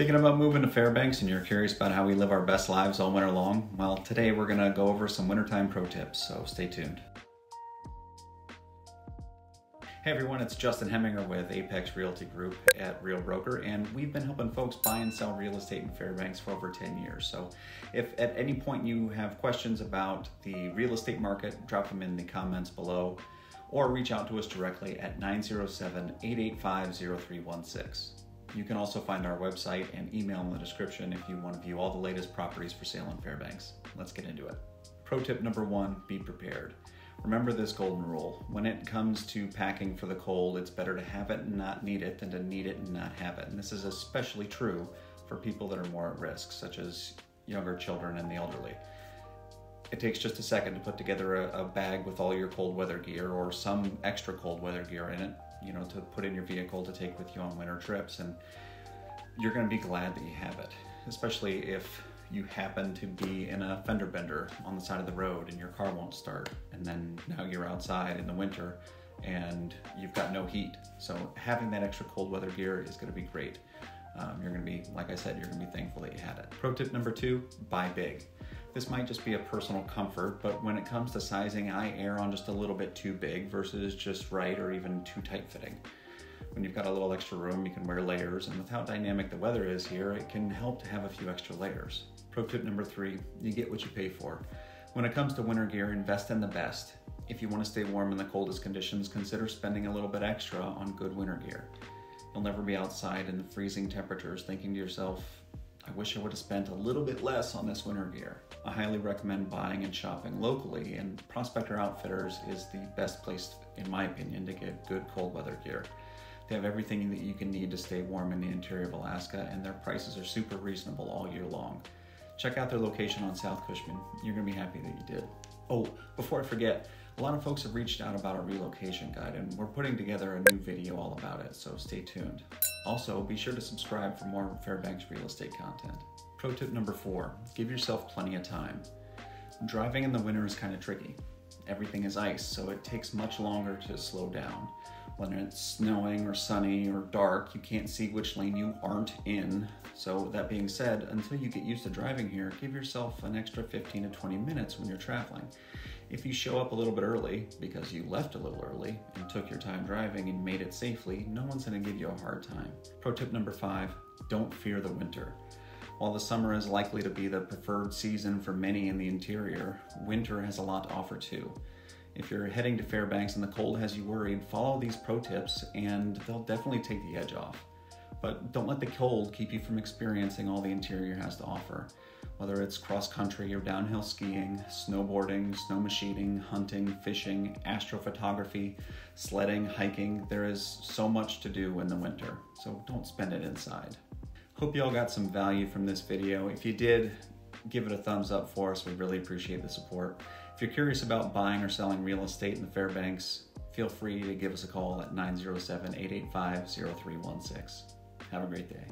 Thinking about moving to Fairbanks and you're curious about how we live our best lives all winter long? Well, today we're gonna go over some wintertime pro tips, so stay tuned. Hey everyone, it's Justin Heminger with Apex Realty Group at Real Broker, and we've been helping folks buy and sell real estate in Fairbanks for over 10 years. So if at any point you have questions about the real estate market, drop them in the comments below or reach out to us directly at 907 885 0316. You can also find our website and email in the description if you want to view all the latest properties for sale in Fairbanks. Let's get into it. Pro tip number one be prepared. Remember this golden rule. When it comes to packing for the cold, it's better to have it and not need it than to need it and not have it. And this is especially true for people that are more at risk, such as younger children and the elderly. It takes just a second to put together a, a, bag with all your cold weather gear or some extra cold weather gear in it, you know, to put in your vehicle to take with you on winter trips. And you're going to be glad that you have it, especially if you happen to be in a fender bender on the side of the road and your car won't start and then now you're outside in the winter and you've got no heat. So having that extra cold weather gear is going to be great. Um, you're going to be like i said you're going to be thankful that you had it. Pro tip number two buy big this might just be a personal comfort but when it comes to sizing i err on just a little bit too big versus just right or even too tight fitting when you've got a little extra room, you can wear layers, and with how dynamic the weather is here, it can help to have a few extra layers. Pro tip number three, you get what you pay for. When it comes to winter gear, invest in the best. If you want to stay warm in the coldest conditions, consider spending a little bit extra on good winter gear. You'll never be outside in the freezing temperatures thinking to yourself, I wish I would have spent a little bit less on this winter gear. I highly recommend buying and shopping locally, and Prospector Outfitters is the best place, in my opinion, to get good cold weather gear. They have everything that you can need to stay warm in the interior of Alaska, and their prices are super reasonable all year long. Check out their location on South Cushman. You're going to be happy that you did. Oh, before I forget, a lot of folks have reached out about a relocation guide, and we're putting together a new video all about it, so stay tuned. Also, be sure to subscribe for more Fairbanks real estate content. Pro tip number four give yourself plenty of time. Driving in the winter is kind of tricky. Everything is ice, so it takes much longer to slow down. When it's snowing or sunny or dark, you can't see which lane you aren't in. So that being said, until you get used to driving here, give yourself an extra 15 to 20 minutes when you're traveling. If you show up a little bit early because you left a little early and took your time driving and made it safely, no one's gonna give you a hard time. Pro tip number five, don't fear the winter. While the summer is likely to be the preferred season for many in the interior, winter has a lot to offer too. If you're heading to Fairbanks and the cold has you worried, follow these pro tips and they'll definitely take the edge off. But don't let the cold keep you from experiencing all the interior has to offer. Whether it's cross country or downhill skiing, snowboarding, snow machining, hunting, fishing, astrophotography, sledding, hiking, there is so much to do in the winter, so don't spend it inside. Hope you all got some value from this video. If you did, give it a thumbs up for us. We really appreciate the support. If you're curious about buying or selling real estate in the Fairbanks, feel free to give us a call at 907 885 0316. Have a great day.